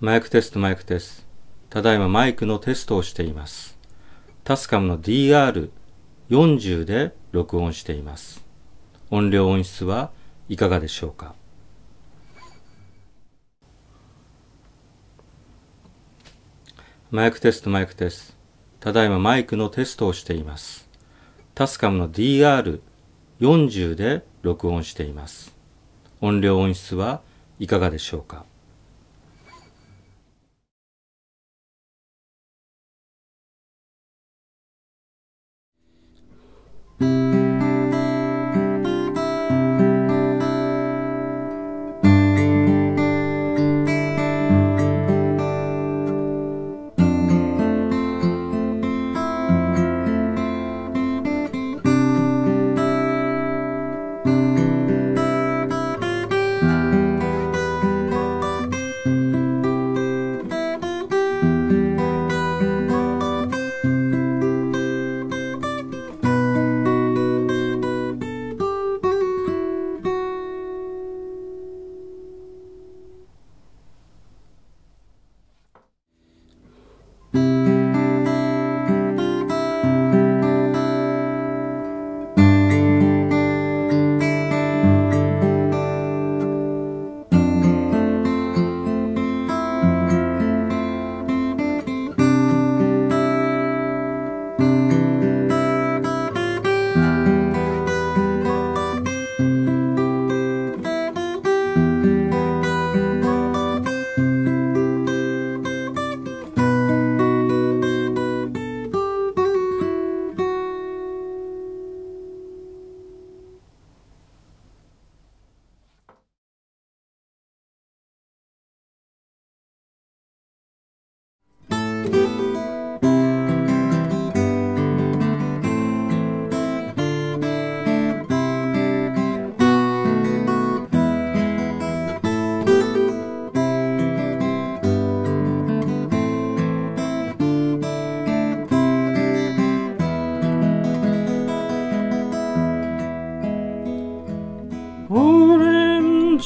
マイクテストマイクテスト。ただいまマイクのテストをしています。タスカムの DR40 で録音しています。音量音質はいかがでしょうか？マイクテストマイクテスト。ただいまマイクのテストをしています。タスカムの DR40 で録音しています。音量音質はいかがでしょうか？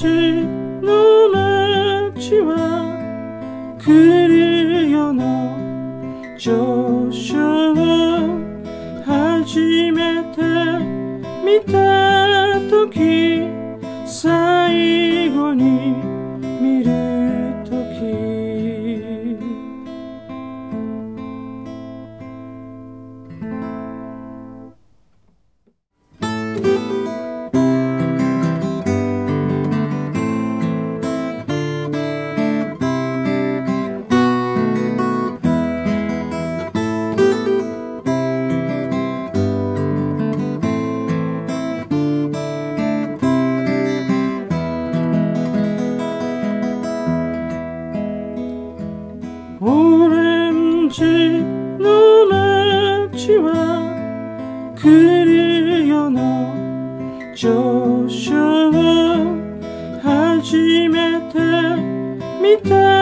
ちの街はクリオの上昇を初めて見た時最後にるよの上昇を初めて見た